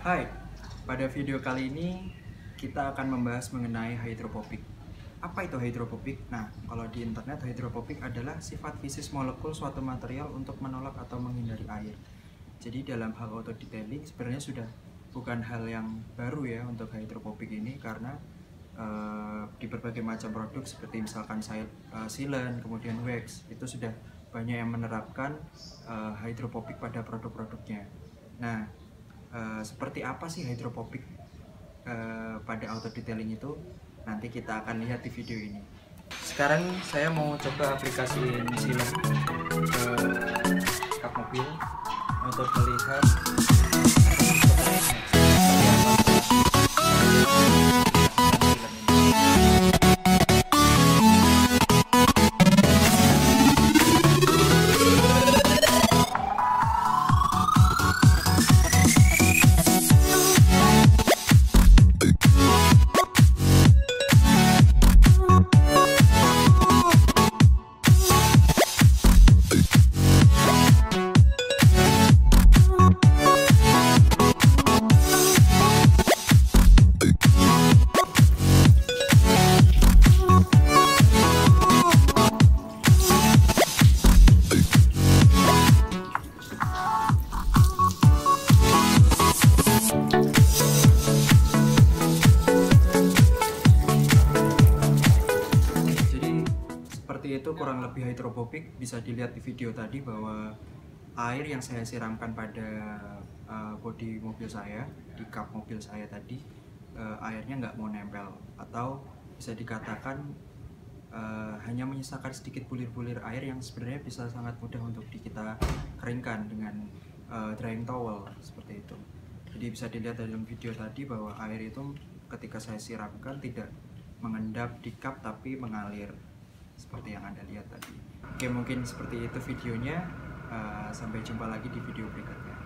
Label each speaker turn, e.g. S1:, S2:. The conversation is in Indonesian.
S1: Hai, pada video kali ini kita akan membahas mengenai hydrophobic. Apa itu hydrophobic? Nah, kalau di internet hydrophobic adalah sifat fisis molekul suatu material untuk menolak atau menghindari air. Jadi dalam hal auto detailing sebenarnya sudah bukan hal yang baru ya untuk hydrophobic ini karena uh, di berbagai macam produk seperti misalkan uh, sealant, kemudian wax itu sudah banyak yang menerapkan uh, hydrophobic pada produk-produknya. Nah, uh, seperti apa sih hydrophobic uh, pada auto detailing itu? Nanti kita akan lihat di video ini. Sekarang saya mau coba aplikasi sealant ke kap mobil untuk melihat itu kurang lebih hidrofobik bisa dilihat di video tadi bahwa air yang saya siramkan pada uh, bodi mobil saya di kap mobil saya tadi uh, airnya nggak mau nempel. Atau bisa dikatakan uh, hanya menyisakan sedikit bulir-bulir air yang sebenarnya bisa sangat mudah untuk kita keringkan dengan uh, drying towel seperti itu. Jadi bisa dilihat dalam video tadi bahwa air itu ketika saya siramkan tidak mengendap di kap tapi mengalir seperti yang Anda lihat tadi. Oke, mungkin seperti itu videonya. Uh, sampai jumpa lagi di video berikutnya.